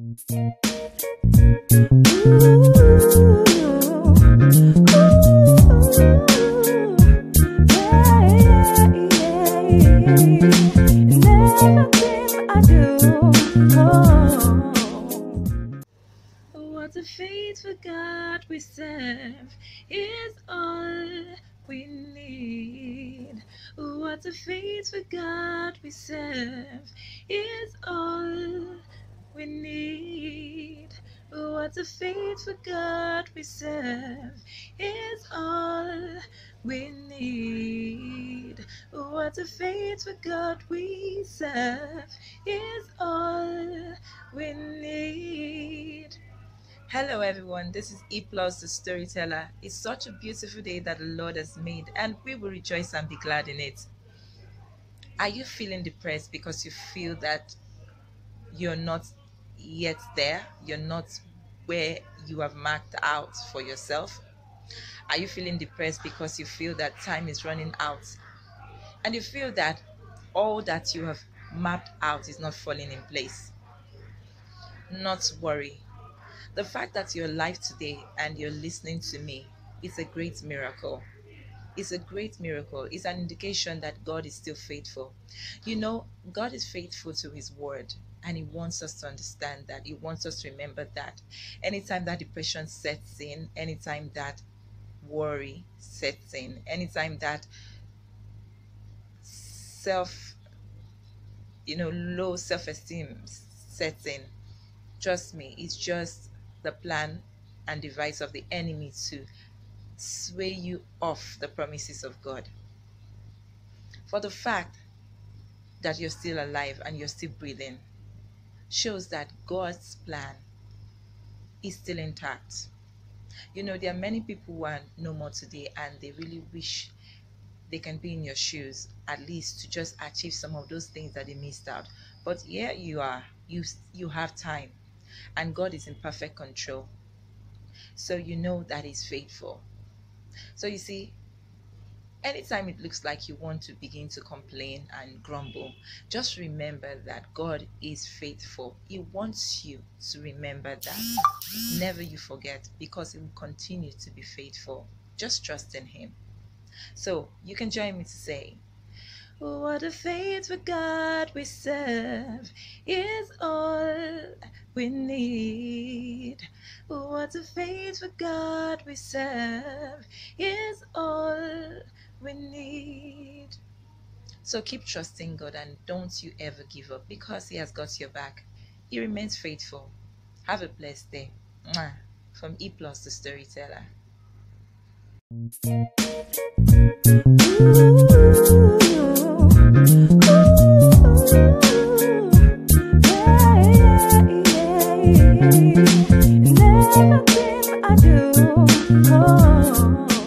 What a faithful God is all we need. What a faithful God we serve is all we need. What a faithful God we serve is all we need. What a faithful God we serve is all we need. Hello, everyone. This is E Plus, the storyteller. It's such a beautiful day that the Lord has made, and we will rejoice and be glad in it. Are you feeling depressed because you feel that you're not yet there? You're not where you have marked out for yourself? Are you feeling depressed because you feel that time is running out and you feel that all that you have mapped out is not falling in place? Not worry. The fact that you're alive today and you're listening to me is a great miracle. It's a great miracle. It's an indication that God is still faithful. You know, God is faithful to His word, and He wants us to understand that. He wants us to remember that. Anytime that depression sets in, anytime that worry sets in, anytime that self, you know, low self esteem sets in, trust me, it's just the plan and device of the enemy to sway you off the promises of God. For the fact that you're still alive and you're still breathing shows that God's plan is still intact. You know, there are many people who are no more today and they really wish they can be in your shoes at least to just achieve some of those things that they missed out. But here you are, you you have time and God is in perfect control. So you know that He's faithful. So you see, anytime it looks like you want to begin to complain and grumble, just remember that God is faithful. He wants you to remember that. Never you forget because He will continue to be faithful. Just trust in Him. So you can join me to say, what a faithful God we serve is all we need. What a faithful God we serve is all we need. So keep trusting God and don't you ever give up because He has got your back. He remains faithful. Have a blessed day. Mwah. From E Plus the Storyteller. Never been I do. Oh.